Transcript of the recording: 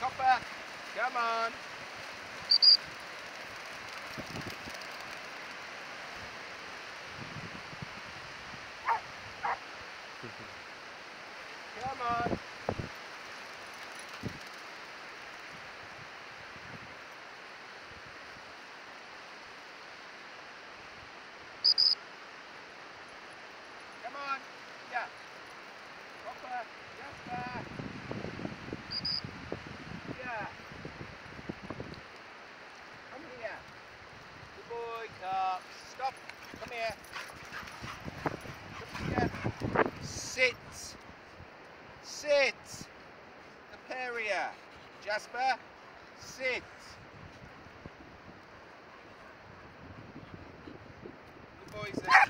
Come on. Come on. Come on. Yeah. Copper. Jasper. Yeah. Come here. Good boy, Stop. Come here. Come here. Sit. Sit. Caperia. Jasper. Sit. Good boys there.